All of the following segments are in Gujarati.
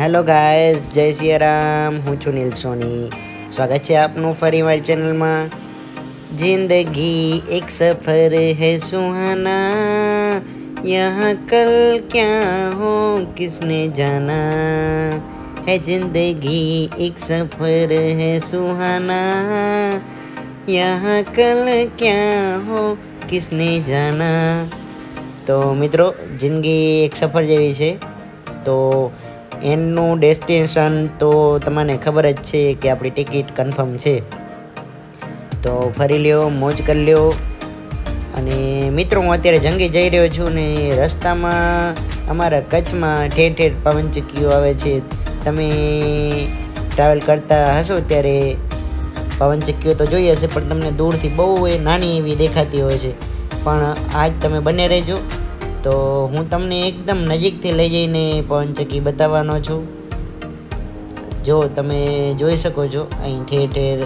હેલો ગાયસ જય સિયારામ હું છું નીલ સોની સ્વાગત છે આપનું ફરી મારી ચેનલમાં જિંદગી એક સફર હૈ સુહાના यहाँ कल क्या हो किसने जाना है जिंदगी एक सफर है सुहाना यहाँ कल क्या हो किसने जाना તો મિત્રો જિંદગી એક સફર જેવી છે તો એનું ડેસ્ટિનેશન તો તમને ખબર જ છે કે આપણી ટિકિટ કન્ફર્મ છે. તો ફરી લ્યો, મોજ કરી લ્યો. અને મિત્રો, હું અત્યારે જંગી જઈ રહ્યો છું ને રસ્તામાં અમારા કચ્છમાં ઠેર ઠેર પવનચક્કીઓ આવે છે. તમે ટ્રાવેલ કરતા હશો ત્યારે પવનચક્કીઓ તો જોઈ હશે, પણ તમને દૂરથી બહુ એ નાની એવી દેખાતી હોય છે. પણ આજ તમે બને રહેજો. તો હું તમને એકદમ નજીકથી લઈ જઈને પવનચક્કી બતાવવાનો છું. જો તમે જોઈ શકો છો, અહીં ઠેર ઠેર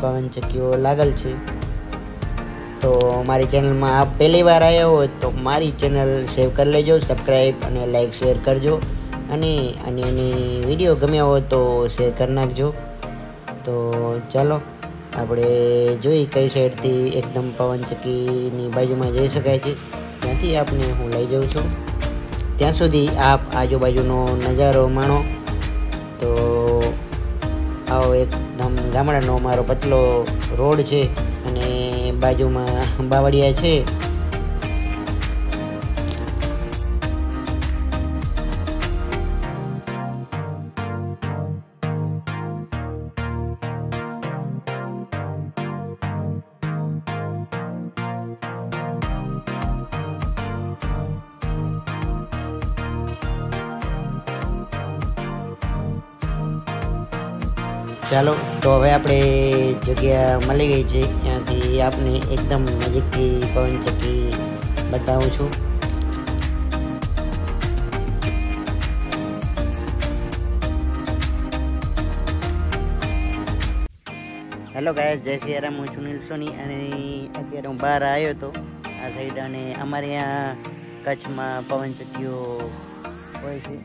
પવનચક્કીઓ લાગેલ છે. તો મારી ચેનલમાં આપ પહેલી વાર આવ્યા હો તો મારી ચેનલ સેવ કરી લેજો સબસ્ક્રાઈબ અને લાઈક શેર કરજો. અને અને એની વીડિયો ગમ્યા હોય તો શેર કરી નાખજો. તો ચાલો, આપણે જોઈ કઈ સાઈડથી એકદમ પવનચક્કીની બાજુમાં જઈ શકાય છે. ત્યાંથી આપને હું લઈ જાઉં છું. ત્યાં સુધી આપ આજુબાજુનો નજારો માણો. તો આવો એકદમ ગામડાનો મારો પતલો રોડ છે અને બાજુમાં બાવળિયા છે. ચાલો, તો હવે આપણે જગ્યા મળી ગઈ છે. ત્યાંથી આપને એકદમ નજીકથી પવનચક્કી બતાવું છું. હેલો ગાય જય શ્રી રામ. હું છું નીલ સોની અને અત્યારે હું બહાર આવ્યો હતો આ સાઈડ અને અમારે અહીંયા કચ્છમાં પવનચક્કીઓ હોય છે.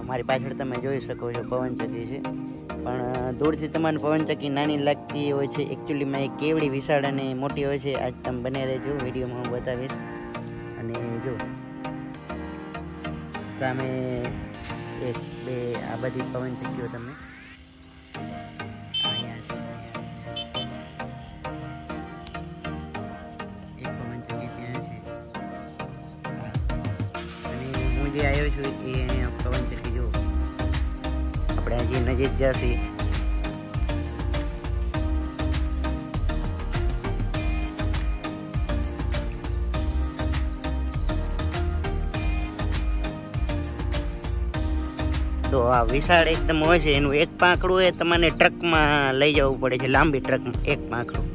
અમારી પાછળ તમે જોઈ શકો છો પવનચક્કી છે. પણ દૂરથી તમારે પવનચક્કી નાની લાગતી હોય છે. એકચ્યુઅલીમાં એ કેવડી વિશાળ અને મોટી હોય છે. આજ તમે બને રહેજો. વિડીયોમાં હું બતાવીશ. અને જો, સામે એક, બે, આ બધી પવનચક્કીઓ તમે જે આવ્યો છું એ અહીંયા પવન આપણે હજી નજીક જશી. તો આ વિશાળ એકદમ હોય છે, એનું એક પાંખડું એ તમને ટ્રકમાં લઈ જવું પડે છે, લાંબી ટ્રકમાં, એક પાંખડું.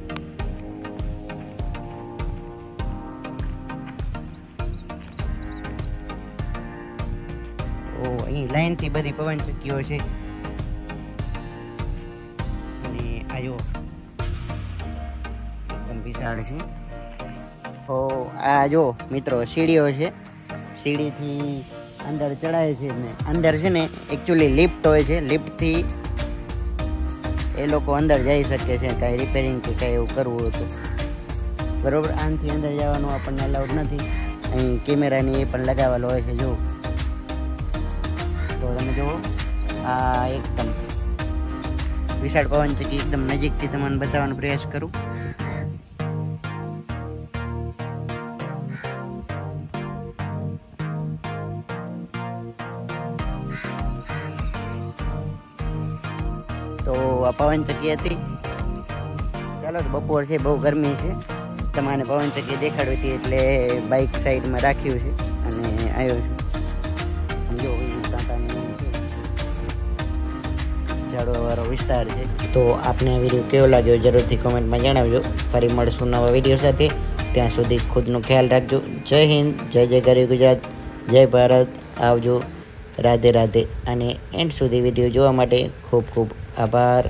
તો અહીં લાઈનથી બધી પવનચક્કીઓ છે. જો વિશાળ છે. તો આ જો મિત્રો, સીડીઓ છે. સીડીથી અંદર ચડાય છે ને, અંદર છે ને એકચ્યુઅલી લિફ્ટ હોય છે. લિફ્ટથી એ લોકો અંદર જઈ શકે છે, કાંઈ રિપેરિંગ કે કાંઈ એવું કરવું હોય તો. બરાબર? આનાથી અંદર જવાનું આપણને અલાઉડ નથી. અહીં કેમેરાની એ પણ લગાવેલો હોય છે જો તો તમે જુઓ, આ એકદમ વિશાળ પવનચક્કી એકદમ નજીકથી તમને બતાવવાનો પ્રયાસ કરું. તો આ પવનચક્કી હતી. ચાલો, તો બપોર છે, બહુ ગરમી છે. તમારે પવનચક્કી દેખાડવી હતી એટલે બાઇક સાઈડમાં રાખ્યું છે અને આવ્યો છું. જો કાંટાની. ઝાડવાવાળો વિસ્તાર છે. તો આપને આ વીડિયો કેવો લાગ્યો જરૂરથી કોમેન્ટમાં જણાવજો. ફરી મળશું નવા વીડિયો સાથે. ત્યાં સુધી ખુદનો ખ્યાલ રાખજો. જય હિન્દ, જય જય ગરી ગુજરાત, જય ભારત. આવજો રાધે રાધે. અને એન્ડ સુધી વીડિયો જોવા માટે ખૂબ ખૂબ આભાર.